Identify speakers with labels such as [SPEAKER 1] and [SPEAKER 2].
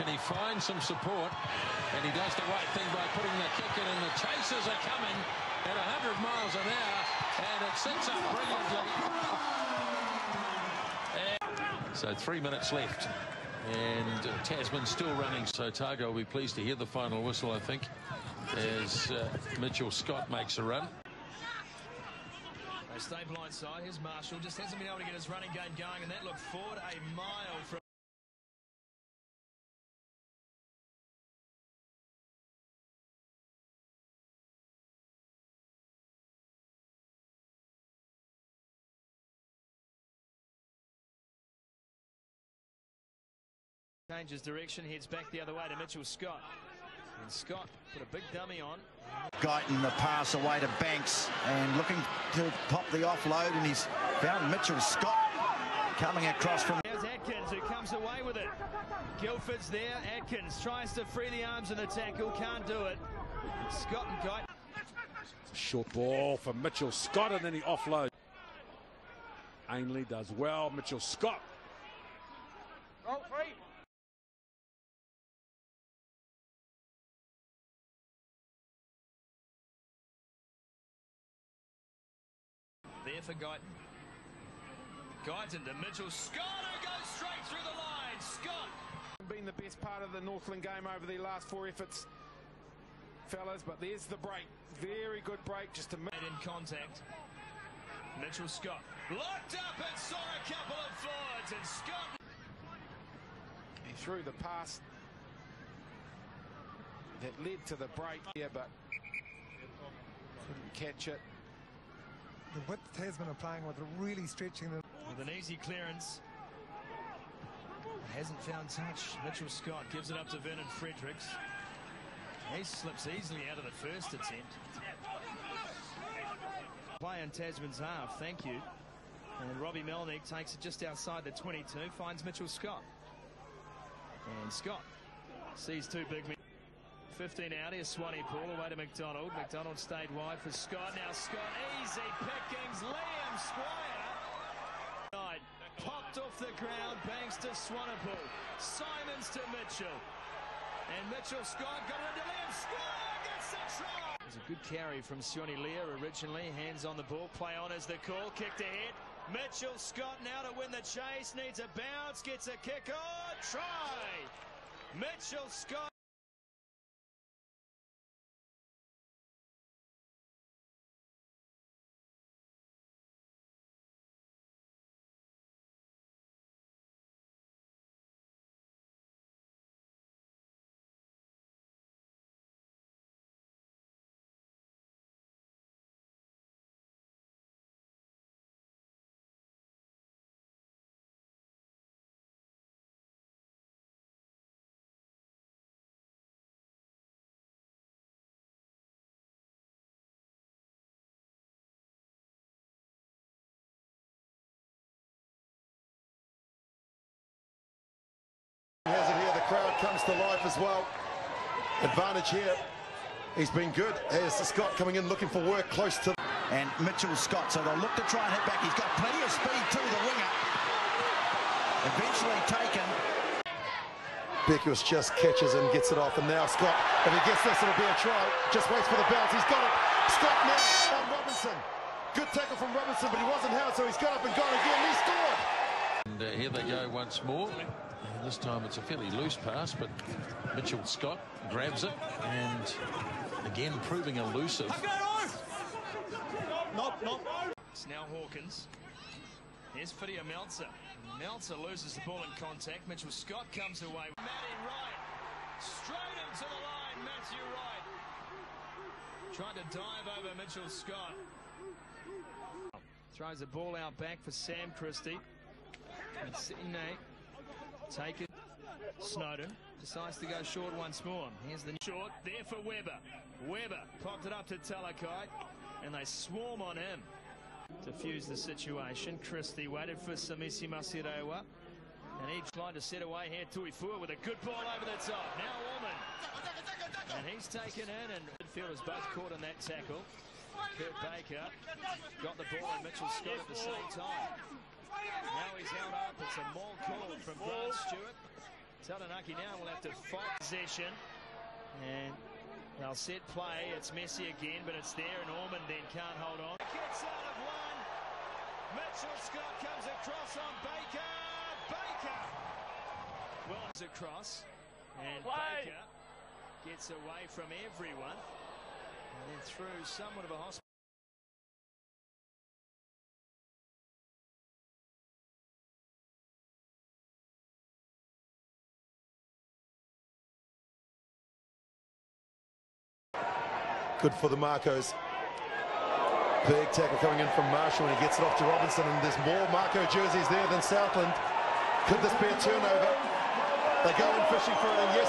[SPEAKER 1] Can he find some support? And he does the right thing by putting the kick in, and the chasers are coming at 100 miles an hour, and it sets up brilliantly. And so three minutes left, and Tasman still running. So Targo will be pleased to hear the final whistle, I think, as uh, Mitchell Scott makes a run.
[SPEAKER 2] They stay blindside. Here's Marshall. Just hasn't been able to get his running game going, and that looked forward a mile from. Changes direction, heads back the other way to Mitchell Scott. And Scott put a big dummy on.
[SPEAKER 3] Guyton the pass away to Banks and looking to pop the offload and he's found Mitchell Scott coming across from
[SPEAKER 2] There's Atkins who comes away with it. Guilford's there. Atkins tries to free the arms in the tackle, can't do it. Scott and Guyton.
[SPEAKER 4] Short ball for Mitchell Scott and then he offloads. Ainley does well. Mitchell Scott.
[SPEAKER 5] Roll free.
[SPEAKER 2] There for Guyton. Guyton to Mitchell Scott who goes straight through the line. Scott.
[SPEAKER 5] Been the best part of the Northland game over the last four efforts, fellas. But there's the break. Very good break. Just to
[SPEAKER 2] in contact. Mitchell Scott locked up and saw a couple of forwards and Scott.
[SPEAKER 5] He threw the pass that led to the break here, but couldn't catch it.
[SPEAKER 6] The width Tasman are playing with, really stretching them.
[SPEAKER 2] With an easy clearance. Hasn't found touch. Mitchell Scott gives it up to Vernon Fredericks. He slips easily out of the first attempt. Play in Tasman's half, thank you. And Robbie Malneek takes it just outside the 22, finds Mitchell Scott. And Scott sees two big men. 15 out here, Swanepoel away to McDonald. McDonald stayed wide for Scott. Now Scott, easy pickings. Liam Squire. Popped off the ground, banks to Swanepoel. Simons to Mitchell. And Mitchell Scott got it into Liam Squire. Gets the try. It was a good carry from Sione Lear originally. Hands on the ball. Play on as the call. Kicked ahead. Mitchell Scott now to win the chase. Needs a bounce. Gets a kick. Oh, try. Mitchell Scott.
[SPEAKER 7] Comes to life as well. Advantage here. He's been good. Here's Scott coming in looking for work close to.
[SPEAKER 3] and Mitchell Scott. So they'll look to try and hit back. He's got plenty of speed to the winger. Eventually taken.
[SPEAKER 7] Beckus just catches and gets it off, and now Scott, if he gets this, it'll be a try. Just waits for the bounce. He's got it. Scott now on Robinson. Good tackle from Robinson, but he wasn't held, so he's got up and gone again. He scored.
[SPEAKER 1] And uh, here they go once more. And this time it's a fairly loose pass, but Mitchell Scott grabs it and again proving elusive. Not, not.
[SPEAKER 2] It's now Hawkins. Here's Fidia Meltzer. Meltzer loses the ball in contact. Mitchell Scott comes away. Matty Wright. Straight into the line. Matthew Wright. Tried to dive over Mitchell Scott. Throws the ball out back for Sam Christie. And Sydney taken. Snowden decides to go short once more. Here's the short there for Weber. Weber popped it up to Talakai, and they swarm on him. To fuse the situation, Christie waited for Samisi Masirewa, and he tried to set away here Tuifua with a good ball over the top. Now Orman, and he's taken in, and midfielders both caught in that tackle. Kurt Baker got the ball and Mitchell Scott at the same time. Now he's held up. It's a more call from Grant Stewart. Taranaki now will have to fight possession. And they'll set play. It's Messi again, but it's there, and Ormond then can't hold on. Gets out of one. Mitchell Scott comes across on Baker. Baker! Well, it's across. And
[SPEAKER 8] Play.
[SPEAKER 2] Baker gets away from everyone. And then through somewhat of a hospital.
[SPEAKER 7] Good for the Makos. Big tackle coming in from Marshall and he gets it off to Robinson and there's more Mako jerseys there than Southland. Could this be a turnover? They go in fishing for it and yes.